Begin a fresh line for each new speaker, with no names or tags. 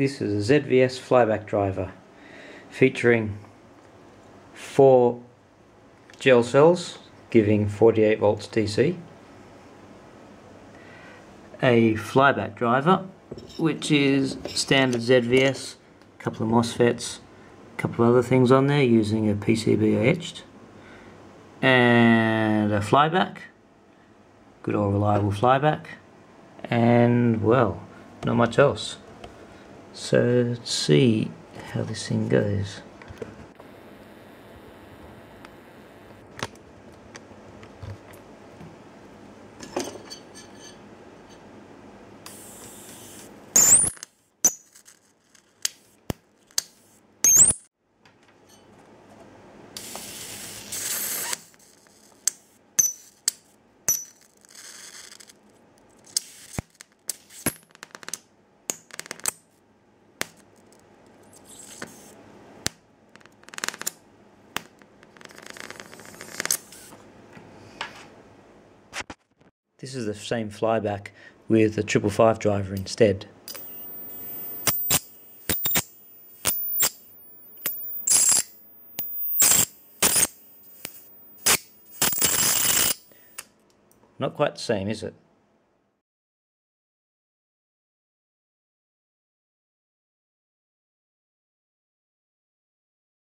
This is a ZVS flyback driver featuring four gel cells giving 48 volts DC a flyback driver which is standard ZVS a couple of MOSFETs a couple of other things on there using a PCB etched and a flyback good old reliable flyback and well not much else so let's see how this thing goes. This is the same flyback with a triple five driver instead. Not quite the same, is it?